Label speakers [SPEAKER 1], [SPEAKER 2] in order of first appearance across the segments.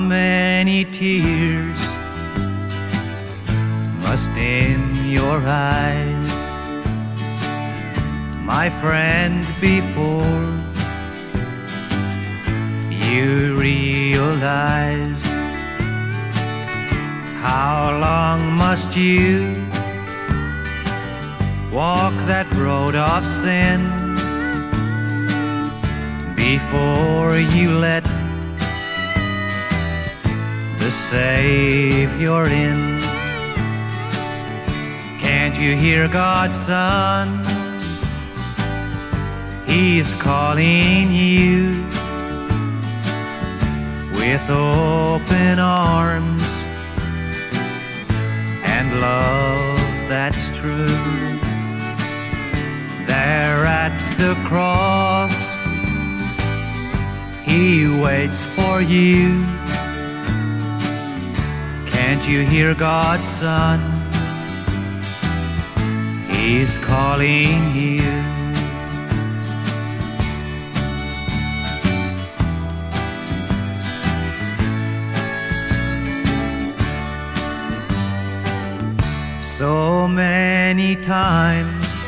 [SPEAKER 1] many tears must in your eyes, my friend, before you realize how long must you walk that road of sin before you let the Savior in. Can't you hear God's Son? He's calling you with open arms and love that's true. There at the cross, He waits for you. Can't you hear God's Son? He's calling you. So many times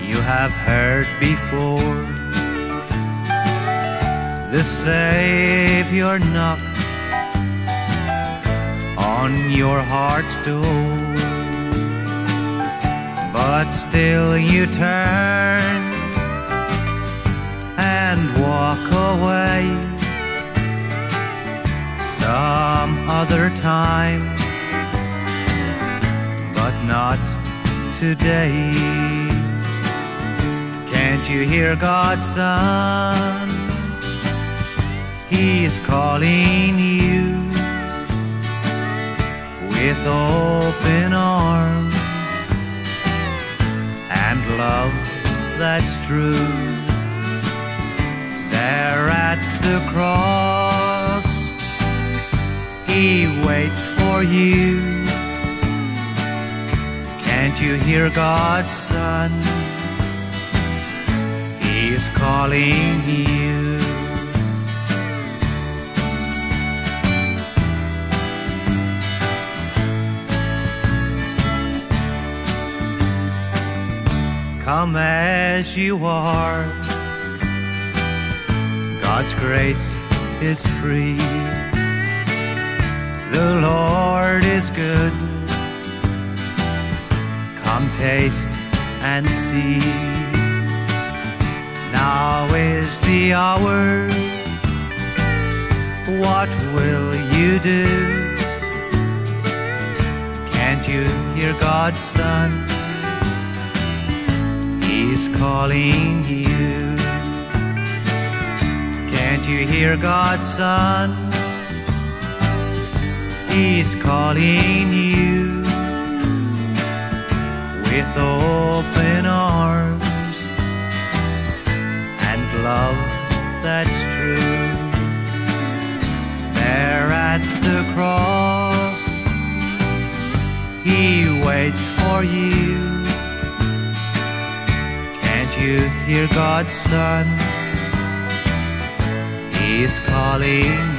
[SPEAKER 1] you have heard before the Savior knock on your heart's door, but still you turn and walk away some other time but not today. Can't you hear God's Son? He is calling you with open arms and love that's true. There at the cross, He waits for you. Can't you hear God's Son? He's calling you. Come as you are. God's grace is free. The Lord is good. Come taste and see. Now is the hour. What will you do? Can't you hear God's Son? He's calling you. Can't you hear God's Son? He's calling you with open arms and love that's true. There at the cross, He waits for you. You hear God's Son? He's calling